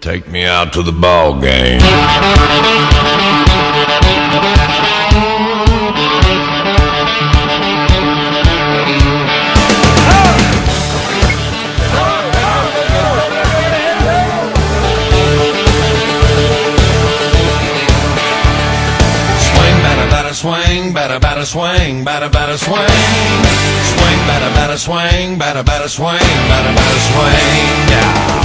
Take me out to the ball game. Swing, batter, batter, swing, batter, batter, swing. Swing, batter, batter, swing, batter, batter, swing, batter, batter, swing. Yeah.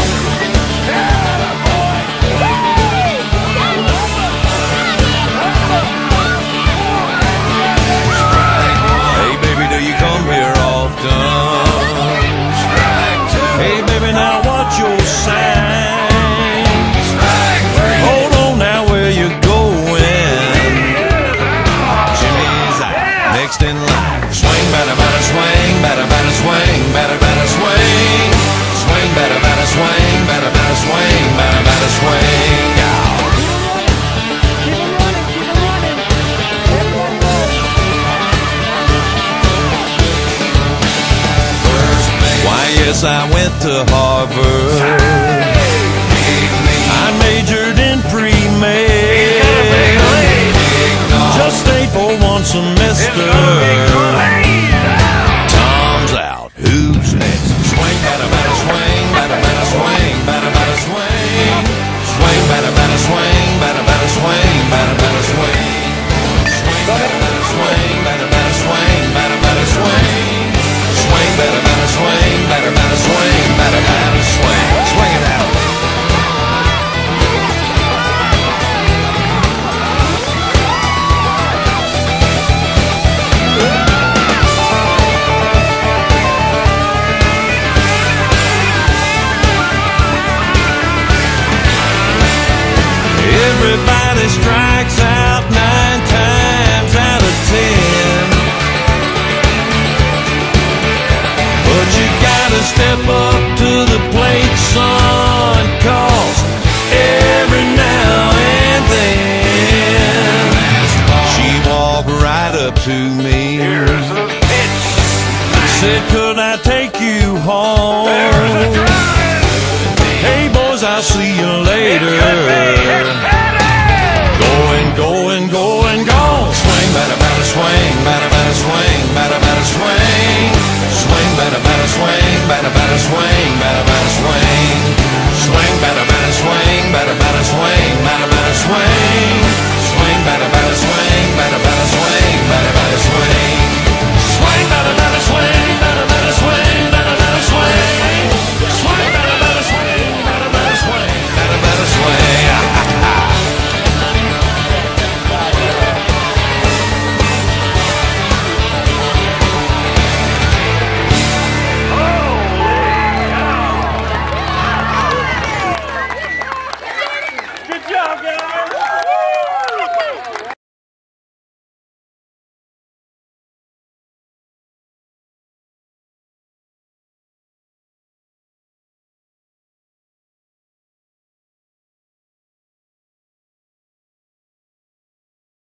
Yes, I went to Harvard. I majored in pre-med. Just stayed for one semester. Strikes out nine times out of ten. But you gotta step up to the plate, son, cause every now and then she walked right up to me. Here's a pitch. Said, could I take you home? Batter, batter, swing. Batter,